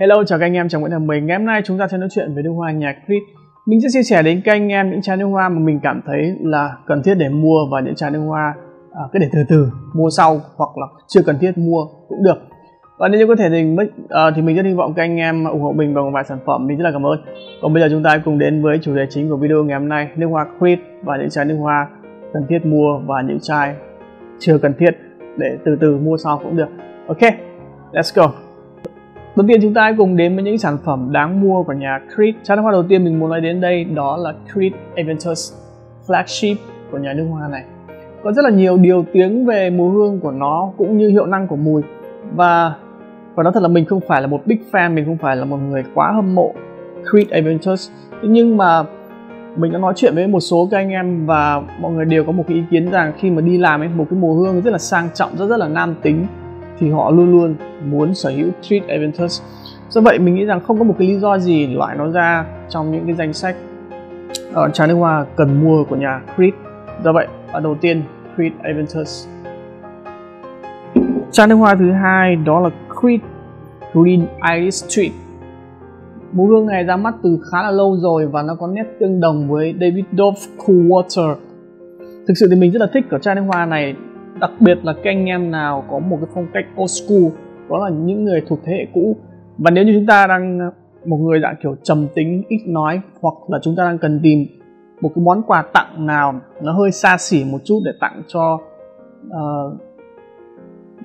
Hello, chào các anh em, chào Nguyễn Thành mình. Ngày hôm nay chúng ta sẽ nói chuyện về nước hoa nhạc Creed. Mình sẽ chia sẻ đến các anh em những chai nước hoa mà mình cảm thấy là cần thiết để mua và những chai nước hoa à, cứ để từ từ mua sau hoặc là chưa cần thiết mua cũng được. Và nếu như có thể thì mình, ờ, thì mình rất hy vọng các anh em ủng hộ mình bằng một vài sản phẩm. Mình rất là cảm ơn. Còn bây giờ chúng ta cùng đến với chủ đề chính của video ngày hôm nay, nước hoa Creed và những chai nước hoa cần thiết mua và những chai chưa cần thiết để từ từ mua sau cũng được. Ok, let's go. Đầu tiên chúng ta hãy cùng đến với những sản phẩm đáng mua của nhà Creed. Chai nước hoa đầu tiên mình muốn nói đến đây đó là Creed Aventus flagship của nhà nước hoa này. Có rất là nhiều điều tiếng về mùi hương của nó cũng như hiệu năng của mùi và và nói thật là mình không phải là một big fan, mình không phải là một người quá hâm mộ Creed Aventus. Nhưng mà mình đã nói chuyện với một số các anh em và mọi người đều có một cái ý kiến rằng khi mà đi làm ấy một cái mùi hương rất là sang trọng rất rất là nam tính thì họ luôn luôn muốn sở hữu Creed Adventures. Do vậy mình nghĩ rằng không có một cái lý do gì loại nó ra trong những cái danh sách ở uh, nước hoa cần mua của nhà Creed. Do vậy ở đầu tiên Creed Adventures. Trà nước hoa thứ hai đó là Creed Green Iris Street. Mùi hương này ra mắt từ khá là lâu rồi và nó có nét tương đồng với David Dove Cool Water thực sự thì mình rất là thích ở chai nước hoa này đặc biệt là các anh em nào có một cái phong cách old school đó là những người thuộc thế hệ cũ. Và nếu như chúng ta đang một người dạng kiểu trầm tính ít nói hoặc là chúng ta đang cần tìm một cái món quà tặng nào nó hơi xa xỉ một chút để tặng cho uh,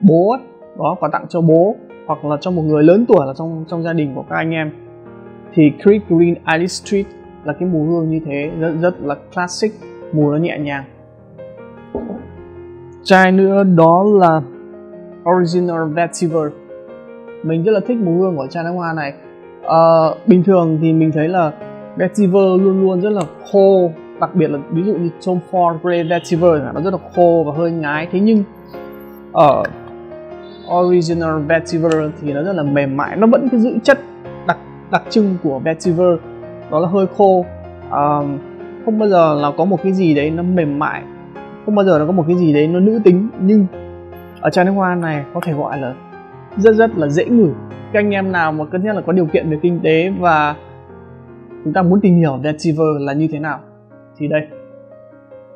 bố đó quà tặng cho bố hoặc là cho một người lớn tuổi là trong trong gia đình của các anh em thì Creek Green Alice Street là cái mùi hương như thế rất rất là classic mùi nó nhẹ nhàng. Chai nữa đó là Original Vetiver mình rất là thích mùi hương của chai nước hoa này. À, bình thường thì mình thấy là vetiver luôn luôn rất là khô đặc biệt là ví dụ như Tom Ford Grey Vetiver nó rất là khô và hơi ngái. Thế nhưng ở Original Vetiver thì nó rất là mềm mại. Nó vẫn cái giữ chất đặc đặc trưng của Vetiver. Đó là hơi khô. Uh, không bao giờ là có một cái gì đấy nó mềm mại. Không bao giờ nó có một cái gì đấy nó nữ tính. Nhưng ở chai nước hoa này có thể gọi là rất rất là dễ ngửi. Các anh em nào mà cân nhắc là có điều kiện về kinh tế và chúng ta muốn tìm hiểu vetiver là như thế nào thì đây.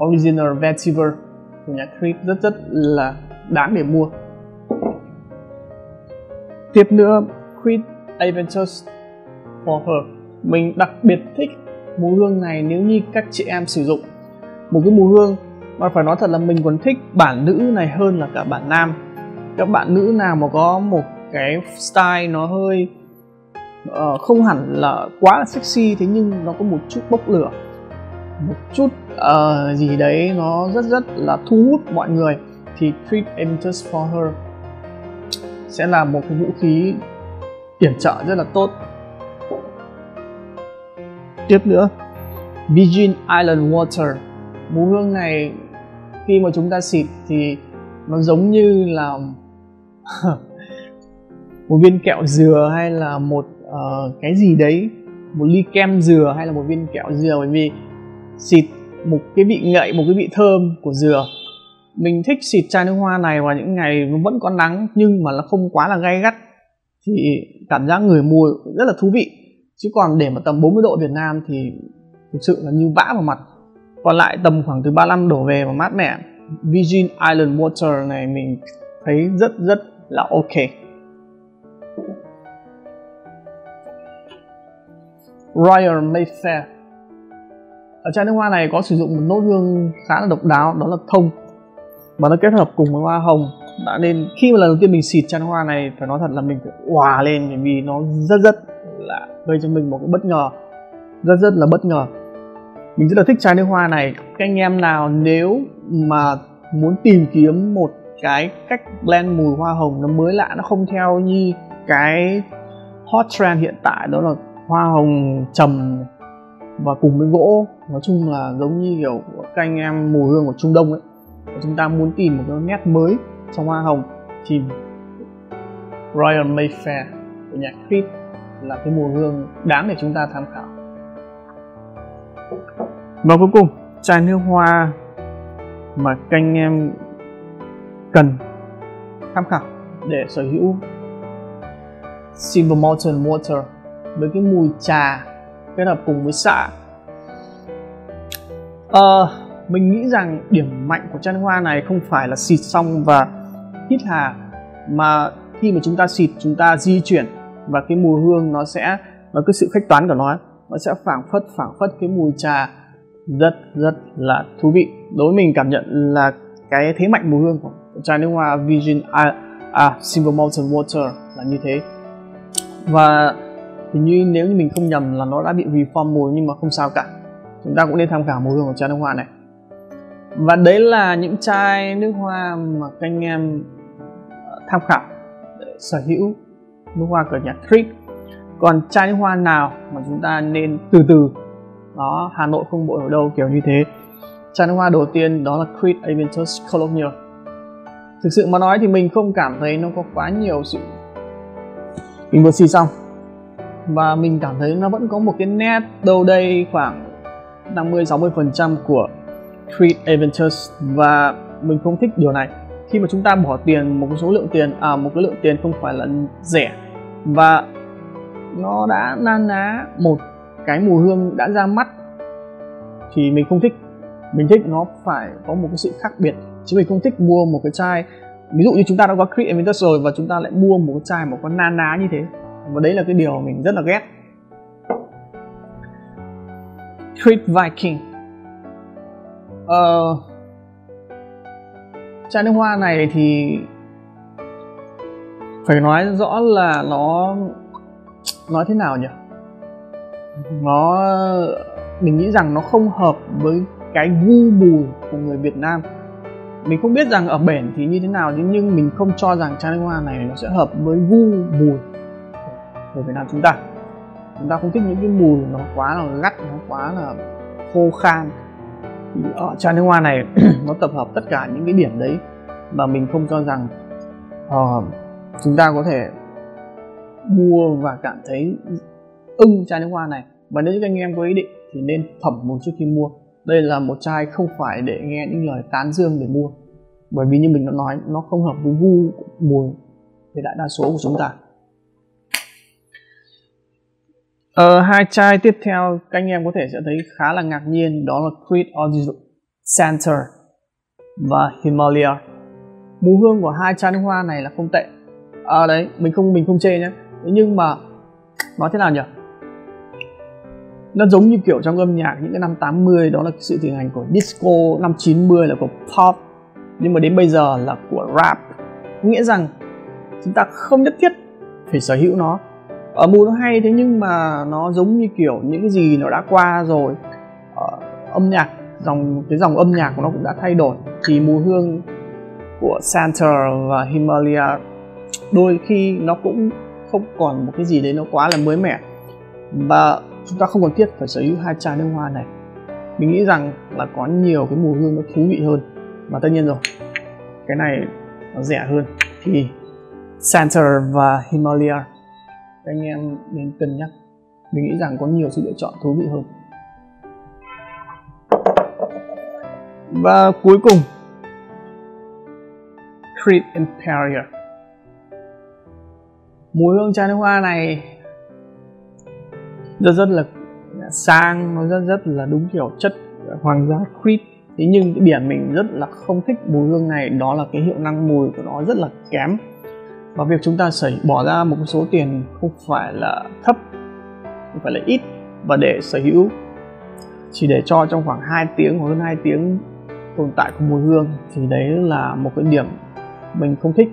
Original vetiver của nhà Creed rất rất là đáng để mua tiếp nữa Creed Aventus for her. Mình đặc biệt thích mùi hương này nếu như các chị em sử dụng. Một cái mùi hương mà phải nói thật là mình còn thích bản nữ này hơn là cả bản nam. Các bạn nữ nào mà có một cái style nó hơi uh, không hẳn là quá là sexy thế nhưng nó có một chút bốc lửa. Một chút uh, gì đấy nó rất rất là thu hút mọi người. Thì Treat Amethyst for Her sẽ là một cái vũ khí yểm trợ rất là tốt. Tiếp nữa Virgin Island Water. Mùi hương này khi mà chúng ta xịt thì nó giống như là một viên kẹo dừa hay là một uh, cái gì đấy một ly kem dừa hay là một viên kẹo dừa. Bởi vì xịt một cái vị ngậy một cái vị thơm của dừa mình thích xịt chai nước hoa này vào những ngày vẫn có nắng nhưng mà nó không quá là gay gắt. Thì cảm giác người mùi rất là thú vị. Chứ còn để mà tầm 40 độ Việt Nam thì thực sự là như vã vào mặt. Còn lại tầm khoảng từ 35 đổ về và mát mẻ. Virgin Island Water này mình thấy rất rất là ok. Royal Mayfair. Ở chai nước hoa này có sử dụng một nốt hương khá là độc đáo, đó là thông mà nó kết hợp cùng với hoa hồng. Đã nên khi mà lần đầu tiên mình xịt chăn hoa này, phải nói thật là mình phải hòa lên bởi vì nó rất rất là gây cho mình một cái bất ngờ. Rất rất là bất ngờ. Mình rất là thích chai nước hoa này. Các anh em nào nếu mà muốn tìm kiếm một cái cách blend mùi hoa hồng nó mới lạ, nó không theo như cái hot trend hiện tại, đó là hoa hồng trầm và cùng với gỗ, nói chung là giống như kiểu các anh em mùi hương của trung đông ấy và chúng ta muốn tìm một cái nét mới trong hoa hồng thì Royal Mayfair của nhà Creed là cái mùi hương đáng để chúng ta tham khảo. Và cuối cùng chai nước hoa mà các anh em cần tham khảo để sở hữu Silver Mountain Water với cái mùi trà kết hợp cùng với xạ uh, ờ, mình nghĩ rằng điểm mạnh của chai nước hoa này không phải là xịt xong và hít hà mà khi mà chúng ta xịt chúng ta di chuyển và cái mùi hương nó sẽ và cái sự khách toán của nó nó sẽ phảng phất phảng phất cái mùi trà rất rất là thú vị. Đối với mình cảm nhận là cái thế mạnh mùi hương của chai nước hoa Virgin à, à, Single Mountain Water là như thế. Và hình như nếu như mình không nhầm là nó đã bị reform mùi nhưng mà không sao cả. Chúng ta cũng nên tham khảo mùi hương của chai nước hoa này và đấy là những chai nước hoa mà các anh em ờ, tham khảo để sở hữu. Nước hoa của nhà Creed còn chai nước hoa nào mà chúng ta nên từ từ? Đó, Hà Nội không bội ở đâu, kiểu như thế. Chai nước hoa đầu tiên đó là Creed Aventus Cologne thực sự mà nói thì mình không cảm thấy nó có quá nhiều sự mình vừa xì xong và mình cảm thấy nó vẫn có một cái nét đâu đây khoảng 50 60 phần trăm của Creed Adventures và mình không thích điều này. Khi mà chúng ta bỏ tiền, một số lượng tiền à một cái lượng tiền không phải là rẻ và nó đã na ná một cái mùi hương đã ra mắt thì mình không thích. Mình thích nó phải có một cái sự khác biệt chứ mình không thích mua một cái chai. Ví dụ như chúng ta đã có Creed Adventures rồi và chúng ta lại mua một cái chai mà có na ná như thế và đấy là cái điều mình rất là ghét. Creed Viking ờ, chai nước hoa này thì phải nói rõ là nó nói thế nào nhỉ? Nó mình nghĩ rằng nó không hợp với cái gu mùi của người Việt Nam. Mình không biết rằng ở bển thì như thế nào nhưng mình không cho rằng chai nước hoa này nó sẽ hợp với gu mùi của Việt Nam chúng ta. Chúng ta không thích những cái mùi nó quá là gắt nó quá là khô khan thì ở chai nước hoa này nó tập hợp tất cả những cái điểm đấy mà mình không cho rằng uh, chúng ta có thể mua và cảm thấy ưng chai nước hoa này. Và nếu như anh em có ý định thì nên thẩm một trước khi mua. Đây là một chai không phải để nghe những lời tán dương để mua bởi vì như mình đã nói nó không hợp với gu mùi về đại đa số của chúng ta. Ờ, hai chai tiếp theo các anh em có thể sẽ thấy khá là ngạc nhiên. Đó là Creed Original Center và Himalaya. Mùi hương của hai chai nước hoa này là không tệ. À, đấy mình không mình không chê nhé. Nhưng mà nói thế nào nhỉ? Nó giống như kiểu trong âm nhạc những cái năm 80 đó là sự thịnh hành của disco. Năm 90 là của pop. Nhưng mà đến bây giờ là của rap. Nghĩa rằng chúng ta không nhất thiết phải sở hữu nó ở mùi nó hay thế nhưng mà nó giống như kiểu những cái gì nó đã qua rồi. Ở ờ, âm nhạc dòng cái dòng âm nhạc của nó cũng đã thay đổi. Thì mùi hương của Santa và Himalaya đôi khi nó cũng không còn một cái gì đấy nó quá là mới mẻ. Và chúng ta không cần thiết phải sở hữu hai chai nước hoa này. Mình nghĩ rằng là có nhiều cái mùi hương nó thú vị hơn. Và tất nhiên rồi cái này nó rẻ hơn. Thì Santa và Himalaya các anh em nên cân nhắc. Mình nghĩ rằng có nhiều sự lựa chọn thú vị hơn. Và cuối cùng, Creed Imperial mùi hương chai nước hoa này rất rất là sang, nó rất rất là đúng kiểu chất hoàng gia Creed. Thế nhưng cái điểm mình rất là không thích mùi hương này đó là cái hiệu năng mùi của nó rất là kém và việc chúng ta sở bỏ ra một số tiền không phải là thấp, không phải là ít và để sở hữu. Chỉ để cho trong khoảng 2 tiếng hoặc hơn 2 tiếng tồn tại của mùi hương thì đấy là một cái điểm mình không thích.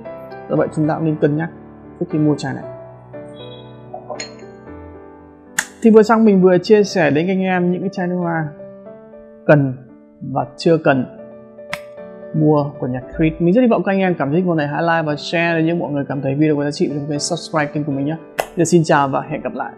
Do vậy chúng ta cũng nên cân nhắc trước khi mua chai này. Thì vừa xong mình vừa chia sẻ đến anh em những cái chai nước hoa cần và chưa cần mua của nhạc Creed mình rất hy vọng các anh em cảm thấy video này hãy like và share nếu mọi người cảm thấy video có giá trị. Đừng quên subscribe kênh của mình nhé. Xin chào và hẹn gặp lại.